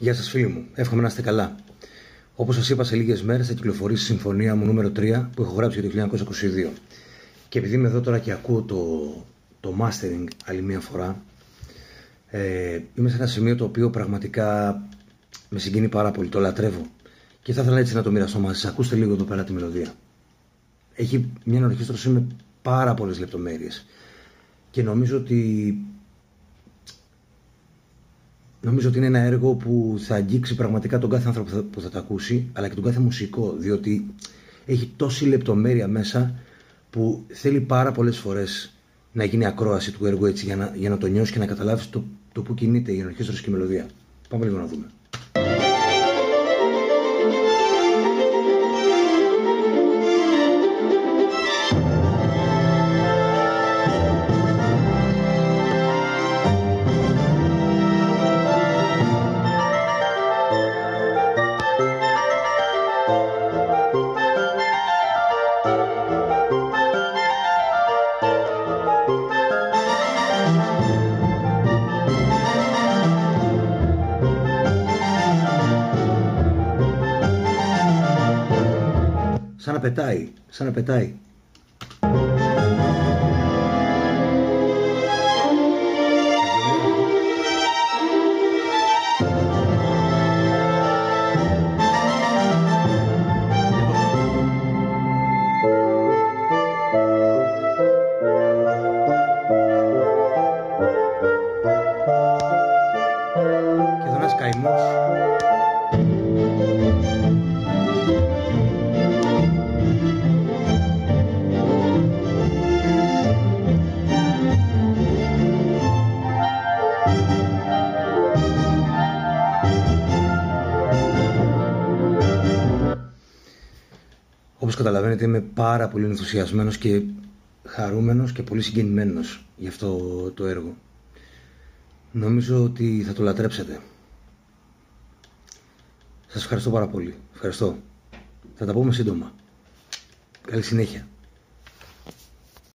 Γεια σας, φίλοι μου. Εύχομαι να είστε καλά. Όπως σας είπα, σε λίγες μέρες θα κυκλοφορήσει η συμφωνία μου νούμερο 3 που έχω γράψει για το 1922. Και επειδή είμαι εδώ τώρα και ακούω το, το mastering άλλη μία φορά, ε, είμαι σε ένα σημείο το οποίο πραγματικά με συγκινεί πάρα πολύ. Το λατρεύω. Και θα ήθελα έτσι να το μοιραστώ μαζί σας. Ακούστε λίγο εδώ πέρα τη μελωδία. Έχει μια ενορχήστρωση με πάρα πολλές λεπτομέρειες. Και νομίζω ότι Νομίζω ότι είναι ένα έργο που θα αγγίξει πραγματικά τον κάθε άνθρωπο που θα, το ακούσει, αλλά και τον κάθε μουσικό, διότι έχει τόση λεπτομέρεια μέσα που θέλει πάρα πολλές φορές να γίνει ακρόαση του έργου έτσι για να, για να το νιώσεις και να καταλάβεις το, το που κινείται η ενορχήστρωση και η μελωδία. Πάμε λίγο να δούμε. Σαν να πετάει, σαν να πετάει. Όπως καταλαβαίνετε είμαι πάρα πολύ ενθουσιασμένος και χαρούμενος και πολύ συγκινημένος για αυτό το έργο. Νομίζω ότι θα το λατρέψετε. Σας ευχαριστώ πάρα πολύ. Ευχαριστώ. Θα τα πούμε σύντομα. Καλή συνέχεια.